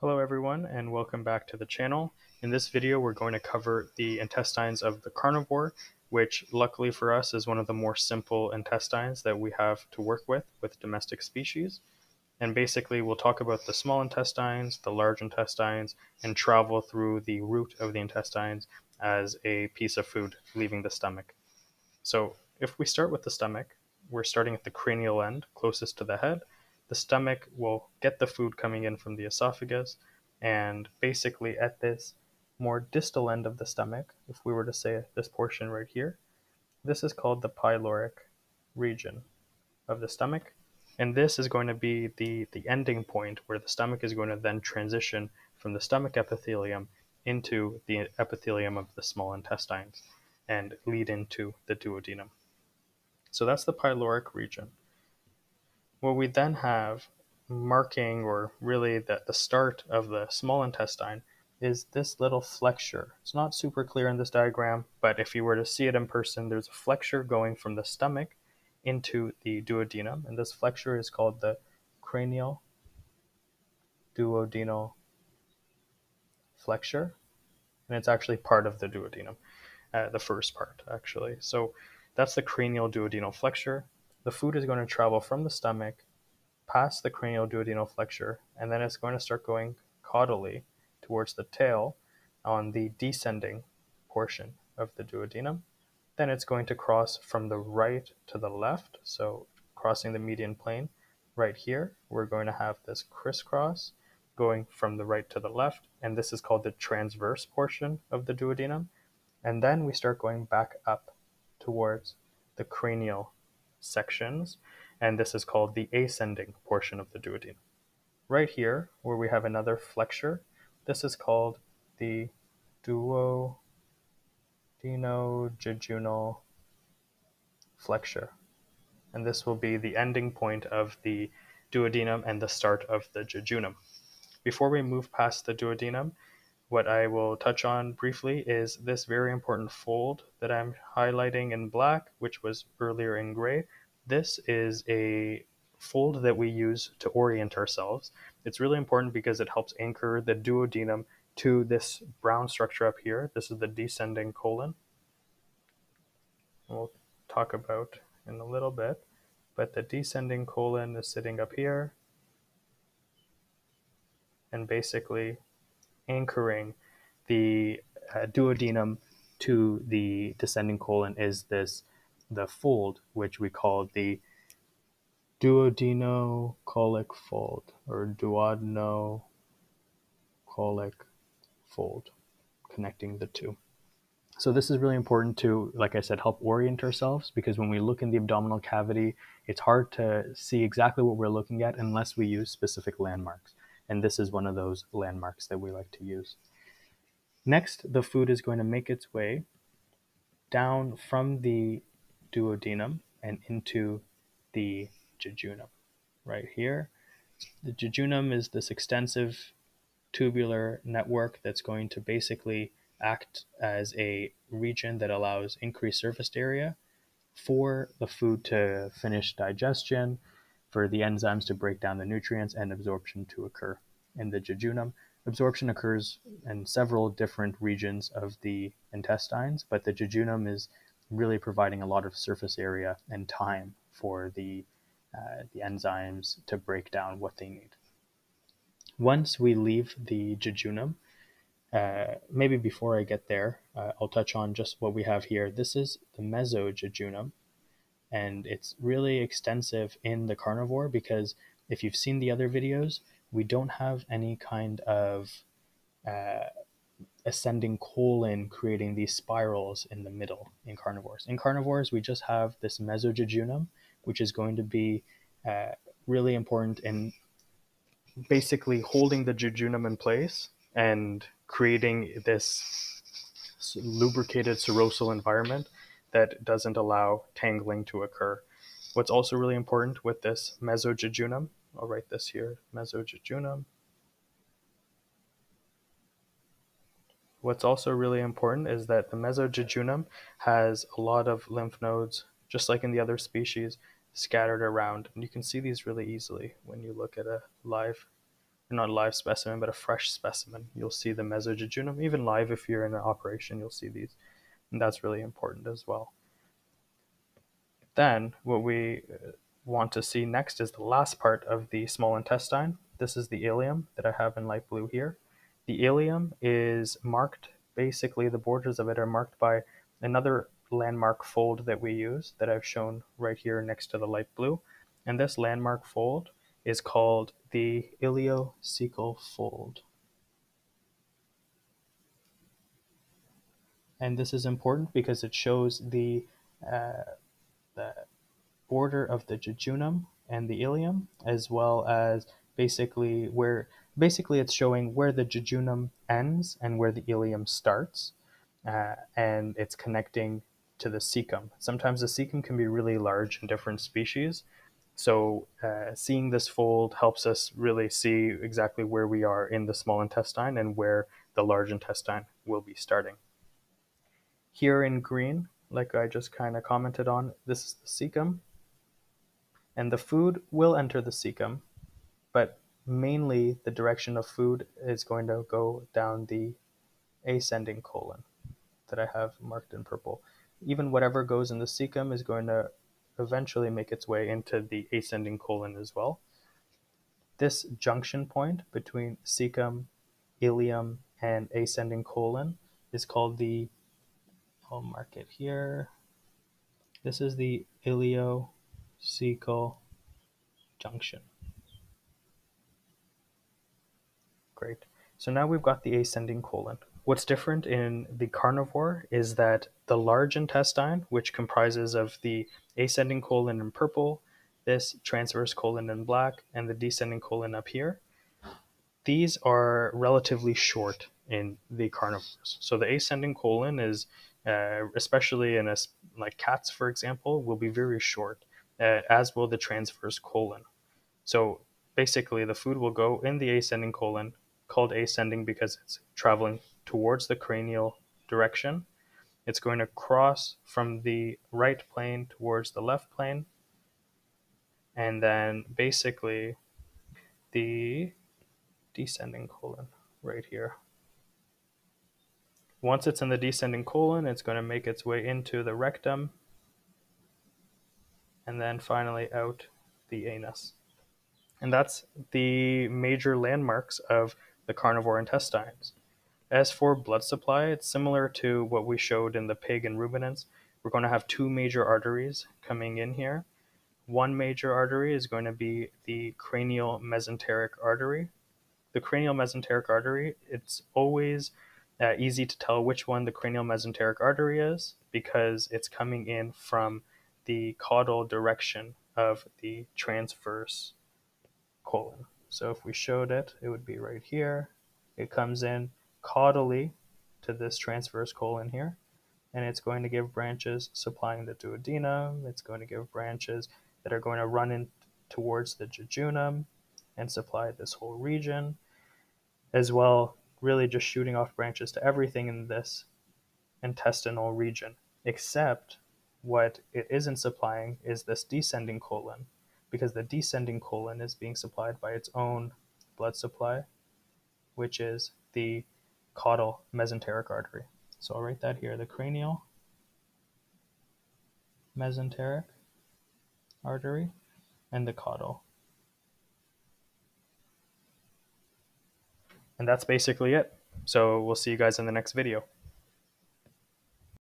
Hello everyone and welcome back to the channel. In this video we're going to cover the intestines of the carnivore, which luckily for us is one of the more simple intestines that we have to work with with domestic species. And basically we'll talk about the small intestines, the large intestines, and travel through the root of the intestines as a piece of food leaving the stomach. So if we start with the stomach, we're starting at the cranial end, closest to the head, the stomach will get the food coming in from the esophagus, and basically at this more distal end of the stomach, if we were to say this portion right here, this is called the pyloric region of the stomach. And this is going to be the, the ending point where the stomach is going to then transition from the stomach epithelium into the epithelium of the small intestines and lead into the duodenum. So that's the pyloric region. What we then have marking, or really the, the start of the small intestine, is this little flexure. It's not super clear in this diagram, but if you were to see it in person, there's a flexure going from the stomach into the duodenum, and this flexure is called the cranial duodenal flexure, and it's actually part of the duodenum, uh, the first part actually. So that's the cranial duodenal flexure the food is going to travel from the stomach past the cranial duodenal flexure, and then it's going to start going caudally towards the tail on the descending portion of the duodenum. Then it's going to cross from the right to the left, so crossing the median plane right here. We're going to have this crisscross going from the right to the left, and this is called the transverse portion of the duodenum. And then we start going back up towards the cranial sections, and this is called the ascending portion of the duodenum. Right here, where we have another flexure, this is called the duodenojejunal flexure. And this will be the ending point of the duodenum and the start of the jejunum. Before we move past the duodenum, what I will touch on briefly is this very important fold that I'm highlighting in black, which was earlier in gray. This is a fold that we use to orient ourselves. It's really important because it helps anchor the duodenum to this brown structure up here. This is the descending colon. We'll talk about in a little bit, but the descending colon is sitting up here and basically anchoring the uh, duodenum to the descending colon is this the fold which we call the duodenocolic fold or duodenocolic fold connecting the two. So this is really important to, like I said, help orient ourselves because when we look in the abdominal cavity, it's hard to see exactly what we're looking at unless we use specific landmarks and this is one of those landmarks that we like to use. Next, the food is going to make its way down from the duodenum and into the jejunum right here. The jejunum is this extensive tubular network that's going to basically act as a region that allows increased surface area for the food to finish digestion, for the enzymes to break down the nutrients and absorption to occur in the jejunum. Absorption occurs in several different regions of the intestines, but the jejunum is really providing a lot of surface area and time for the, uh, the enzymes to break down what they need. Once we leave the jejunum, uh, maybe before I get there, uh, I'll touch on just what we have here. This is the mesojejunum, and it's really extensive in the carnivore because if you've seen the other videos, we don't have any kind of uh, ascending colon creating these spirals in the middle in carnivores. In carnivores, we just have this mesojejunum, which is going to be uh, really important in basically holding the jejunum in place and creating this lubricated serosal environment that doesn't allow tangling to occur. What's also really important with this mesojejunum, I'll write this here, mesojejunum. What's also really important is that the mesojejunum has a lot of lymph nodes, just like in the other species, scattered around. And you can see these really easily when you look at a live not a live specimen, but a fresh specimen, you'll see the mesojejunum. Even live, if you're in an operation, you'll see these. And that's really important as well. Then, what we uh, want to see next is the last part of the small intestine. This is the ileum that I have in light blue here. The ileum is marked, basically, the borders of it are marked by another landmark fold that we use that I've shown right here next to the light blue. And this landmark fold is called the ileocecal fold. And this is important because it shows the, uh, the border of the jejunum and the ileum, as well as basically where basically it's showing where the jejunum ends and where the ileum starts, uh, and it's connecting to the cecum. Sometimes the cecum can be really large in different species, so uh, seeing this fold helps us really see exactly where we are in the small intestine and where the large intestine will be starting. Here in green, like I just kind of commented on, this is the cecum. And the food will enter the cecum, mainly the direction of food is going to go down the ascending colon that I have marked in purple. Even whatever goes in the cecum is going to eventually make its way into the ascending colon as well. This junction point between cecum, ileum, and ascending colon is called the, I'll mark it here. This is the ileocecal junction. Great. So now we've got the ascending colon. What's different in the carnivore is that the large intestine, which comprises of the ascending colon in purple, this transverse colon in black, and the descending colon up here, these are relatively short in the carnivores. So the ascending colon is, uh, especially in a, like cats, for example, will be very short, uh, as will the transverse colon. So basically, the food will go in the ascending colon, called ascending because it's traveling towards the cranial direction. It's going to cross from the right plane towards the left plane. And then basically the descending colon right here. Once it's in the descending colon, it's going to make its way into the rectum and then finally out the anus. And that's the major landmarks of the carnivore intestines. As for blood supply, it's similar to what we showed in the pig and ruminants. We're going to have two major arteries coming in here. One major artery is going to be the cranial mesenteric artery. The cranial mesenteric artery, it's always uh, easy to tell which one the cranial mesenteric artery is because it's coming in from the caudal direction of the transverse colon. So if we showed it, it would be right here. It comes in caudally to this transverse colon here, and it's going to give branches supplying the duodenum. It's going to give branches that are going to run in towards the jejunum and supply this whole region, as well really just shooting off branches to everything in this intestinal region, except what it isn't supplying is this descending colon, because the descending colon is being supplied by its own blood supply, which is the caudal mesenteric artery. So I'll write that here, the cranial mesenteric artery and the caudal. And that's basically it. So we'll see you guys in the next video.